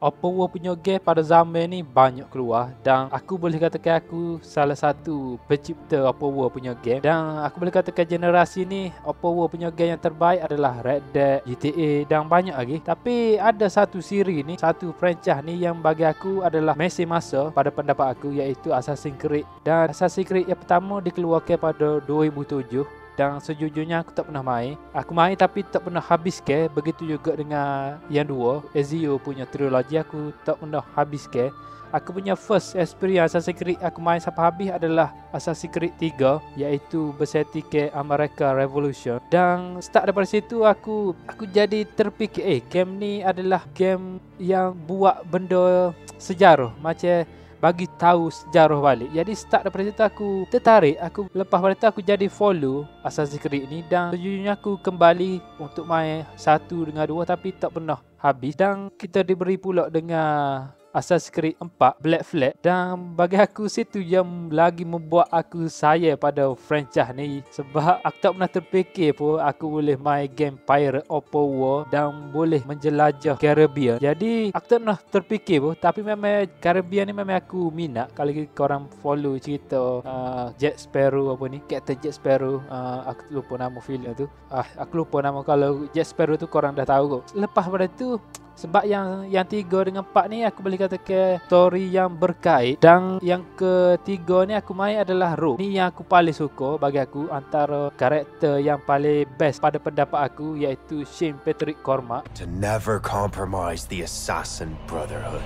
Open punya game pada zaman ni banyak keluar dan aku boleh katakan aku salah satu pencipta Open punya game dan aku boleh katakan generasi ni Open punya game yang terbaik adalah Red Dead, GTA dan banyak lagi. Tapi ada satu siri ni satu franchise ni yang bagi aku adalah masih masa pada pendapat aku iaitu Assassin's Creed. Dan Assassin's Creed yang pertama dikeluarkan pada 2007 dan sejujurnya aku tak pernah main. Aku main tapi tak pernah habis ke. Begitu juga dengan yang dua, Ezio punya trilogi aku tak pernah habis ke. Aku punya first experience Assassin's Creed aku main sampai habis adalah Assassin's Creed 3 iaitu bersetting ke America Revolution dan start daripada situ aku aku jadi terfikir eh game ni adalah game yang buat benda sejarah macam bagi tahu sejarah balik. Jadi start daripada situ aku tertarik. Aku lepas pada tu aku jadi follow Assassin's Creed ni dan sejujurnya aku kembali untuk main satu dengan dua tapi tak pernah habis dan kita diberi pula dengan Assassin's Creed 4 Black Flag dan bagi aku situ yang lagi membuat aku saya pada franchise ni. Sebab aku tak pernah terfikir pun aku boleh main game Pirate of War dan boleh menjelajah Caribbean. Jadi aku tak pernah terfikir pun. Tapi memang Caribbean ni memang aku minat. Kalau korang follow cerita uh, Jack Sparrow apa ni Captain Jack Sparrow uh, aku lupa nama filem tu. Uh, aku lupa nama. Kalau Jack Sparrow tu korang dah tahu kot. Lepas pada tu sebab yang yang tiga dengan empat ni aku boleh kata ke story yang berkait dan yang ketiga ni aku main adalah Rogue. Ni yang aku paling suka bagi aku antara karakter yang paling best pada pendapat aku iaitu Shane Patrick Cormac. To never compromise the Assassin Brotherhood.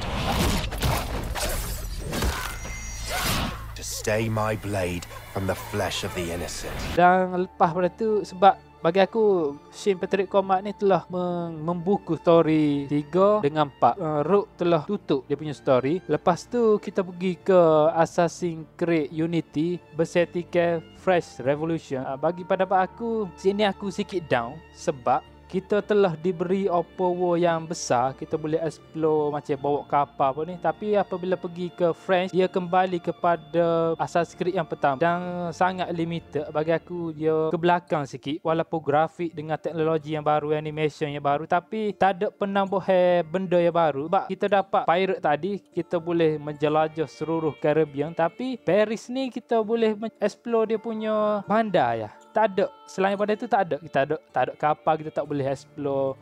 To stay my blade from the flesh of the innocent. Dan lepas pada tu sebab bagi aku Shane Patrick Comat ni telah membuku story 3 dengan 4 uh, Rook telah tutup dia punya story. Lepas tu kita pergi ke Assassin's Creed Unity bersetting Fresh Revolution. Uh, bagi pada aku sini aku sikit down sebab kita telah diberi power yang besar. Kita boleh explore macam bawa kapal apa ni. Tapi apabila pergi ke French dia kembali kepada asas skrip yang pertama. Dan sangat limited. Bagi aku dia ke belakang sikit. Walaupun grafik dengan teknologi yang baru animation yang baru. Tapi tak ada penambahan benda yang baru. Sebab kita dapat pirate tadi kita boleh menjelajah seluruh Caribbean. Tapi Paris ni kita boleh explore dia punya bandar ya tak ada. Selain pada itu tak ada. Kita ada tak ada kapal kita tak boleh explore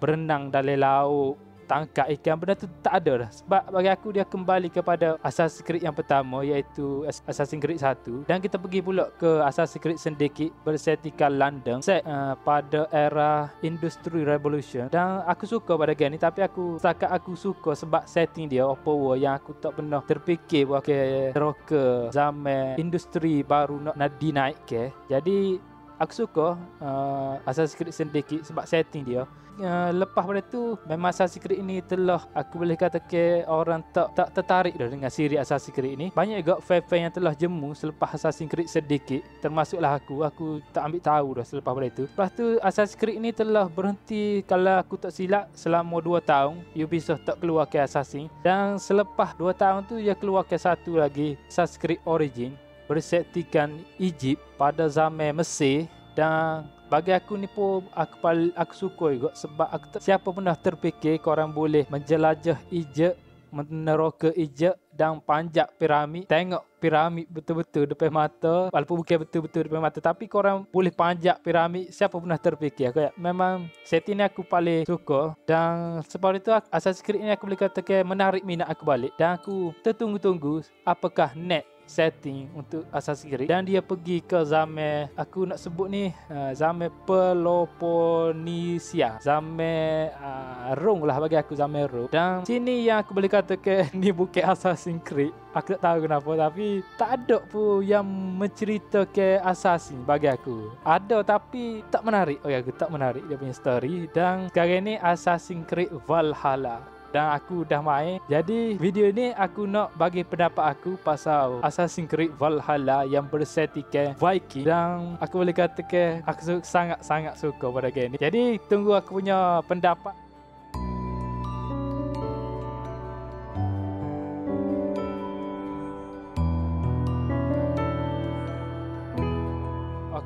berenang dalam laut tangkap ikan. Benda tu tak ada dah. Sebab bagi aku dia kembali kepada Assassin's Creed yang pertama iaitu Assassin's Creed 1 dan kita pergi pula ke Assassin's Creed sedikit bersetika London set uh, pada era Industry Revolution. Dan aku suka pada game ni tapi aku setakat aku suka sebab setting dia open world yang aku tak pernah terfikir buat ke rocker zaman industri baru nak, nak dinaikkan. Jadi aku suka uh, Assassin's Creed sedikit sebab setting dia. Uh, lepas pada tu memang Assassin's Creed ini telah aku boleh kata ke orang tak tak tertarik dah dengan siri Assassin's Creed ini banyak juga fan-fan yang telah jemu selepas Assassin's Creed sedikit. Termasuklah aku aku tak ambil tahu dah selepas pada itu lepas tu Assassin's Creed ini telah berhenti kalau aku tak silap selama 2 tahun Ubisoft tak keluar ke Assassin. Dan selepas 2 tahun tu dia keluar ke satu lagi Assassin's Creed Origin bersettikan Egypt pada zaman Mesir dan bagi aku ni pun aku paling aku suka juga sebab aku tak, siapa pernah terfikir korang boleh menjelajah Egypt meneroka Egypt dan panjat piramid tengok piramid betul-betul depan mata walaupun bukan betul-betul depan mata tapi korang boleh panjat piramid siapa pernah terfikir. Aku ya, memang setting ni aku paling suka dan sebab itu Assassin's Creed ni aku boleh katakan menarik minat aku balik dan aku tertunggu-tunggu apakah net setting untuk Assassin's Creed dan dia pergi ke zaman aku nak sebut ni uh, zaman Peloponnesia zaman uh, Rome lah bagi aku zaman Rome dan sini yang aku boleh katakan ni bukan Assassin's Creed aku tak tahu kenapa tapi tak ada pun yang menceritakan Assassin bagi aku. Ada tapi tak menarik. Oh ya aku tak menarik dia punya story. Dan sekarang ni Assassin's Creed Valhalla dan aku dah main. Jadi video ni aku nak bagi pendapat aku pasal Assassin's Creed Valhalla yang bersetikan Viking dan aku boleh katakan aku sangat-sangat suka pada game ni. Jadi tunggu aku punya pendapat.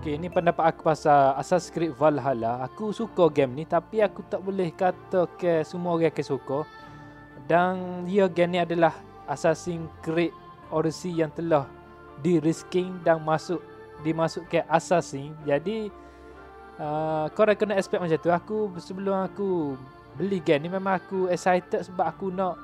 Okay, ini pendapat aku pasal Assassin's Creed Valhalla. Aku suka game ni tapi aku tak boleh kata ke semua orang akan suka. Dan dia game ni adalah Assassin's Creed Odyssey yang telah di-risking dan masuk dimasuk ke Assassin. Jadi uh, korang kena expect macam tu. Aku sebelum aku beli game ni memang aku excited sebab aku nak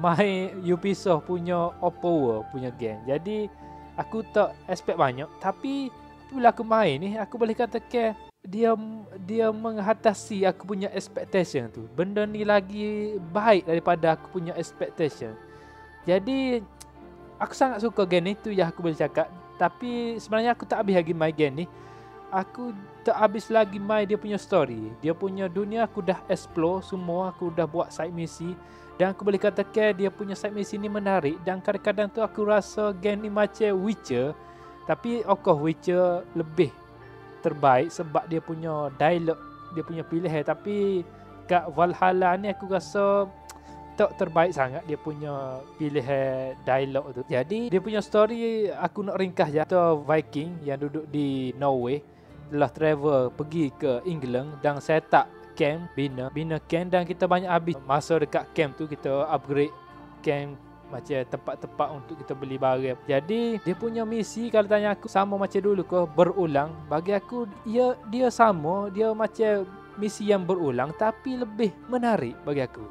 main Ubisoft punya Oppo punya game. Jadi aku tak expect banyak tapi bila aku main ni aku boleh kata ke dia dia mengatasi aku punya expectation tu. Benda ni lagi baik daripada aku punya expectation. Jadi aku sangat suka game ni tu yang aku boleh cakap. Tapi sebenarnya aku tak habis lagi main game ni. Aku tak habis lagi main dia punya story. Dia punya dunia aku dah explore semua. Aku dah buat side misi. Dan aku boleh katakan dia punya side misi ni menarik. Dan kadang-kadang tu aku rasa game ni macam Witcher. Tapi of course Witcher lebih terbaik sebab dia punya dialog dia punya pilihan tapi kat Valhalla ni aku rasa tak terbaik sangat dia punya pilihan dialog tu. Jadi dia punya story aku nak ringkas je. Atau Viking yang duduk di Norway telah travel pergi ke England dan set up camp bina bina camp dan kita banyak habis masa dekat camp tu kita upgrade camp macam tempat-tempat untuk kita beli barang. Jadi dia punya misi kalau tanya aku sama macam dulu ke berulang. Bagi aku dia dia sama, dia macam misi yang berulang tapi lebih menarik bagi aku.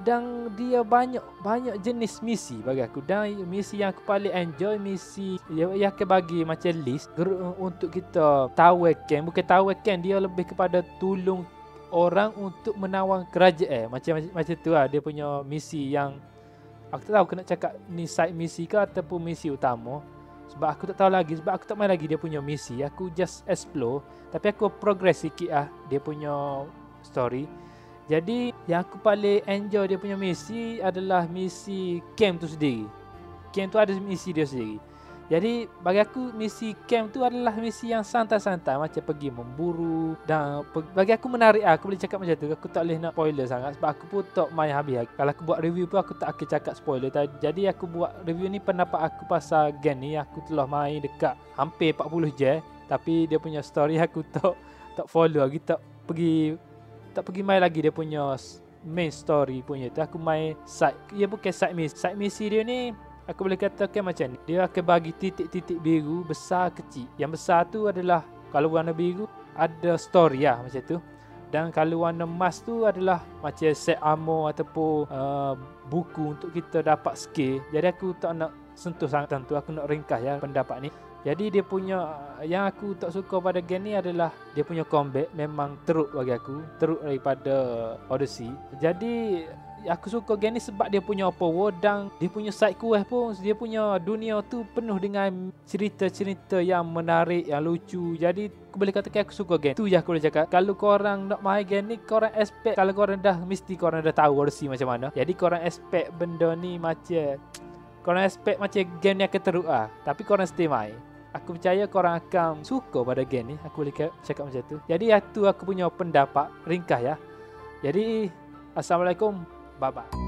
Dan dia banyak banyak jenis misi bagi aku. Dan misi yang aku paling enjoy misi yang aku bagi macam list untuk kita camp. Bukan camp dia lebih kepada tolong orang untuk menawang kerajaan. Macam macam, macam tu lah dia punya misi yang Aku tak tahu kena cakap ni side misi ke ataupun misi utama. Sebab aku tak tahu lagi Sebab aku tak main lagi dia punya misi. Aku just explore Tapi aku progress sikit lah Dia punya story. Jadi yang aku paling enjoy dia punya misi Adalah misi camp tu sendiri. Camp tu ada misi dia sendiri jadi bagi aku misi camp tu adalah misi yang santai-santai macam pergi memburu dan bagi aku menarik lah. aku boleh cakap macam tu. Aku tak boleh nak spoiler sangat sebab aku pun tak main habis. Kalau aku buat review pun aku tak akan cakap spoiler. Jadi aku buat review ni pendapat aku pasal game ni aku telah main dekat hampir 40 je tapi dia punya story aku tak tak follow lagi tak pergi tak pergi main lagi dia punya main story punya tu aku main side dia bukan side misi side misi dia ni aku boleh katakan macam ni. Dia akan bagi titik-titik biru besar kecil. Yang besar tu adalah kalau warna biru ada story lah macam tu. Dan kalau warna emas tu adalah macam set ammo ataupun uh, buku untuk kita dapat skill. Jadi aku tak nak sentuh sangat tentu. Aku nak ringkas ya pendapat ni. Jadi dia punya yang aku tak suka pada game ni adalah dia punya combat memang teruk bagi aku, teruk daripada Odyssey. Jadi aku suka game ni sebab dia punya power dan dia punya side quest pun dia punya dunia tu penuh dengan cerita-cerita yang menarik yang lucu. Jadi aku boleh katakan aku suka game. Tu je aku boleh cakap. Kalau korang nak main game ni korang expect kalau korang dah mesti korang dah tahu Odyssey macam mana. Jadi korang expect benda ni macam korang expect macam game ni akan teruk lah tapi korang stay main. Aku percaya korang akan suka pada game ni. Aku boleh cakap macam tu. Jadi itu aku punya pendapat ringkas ya. Jadi Assalamualaikum Bye-bye.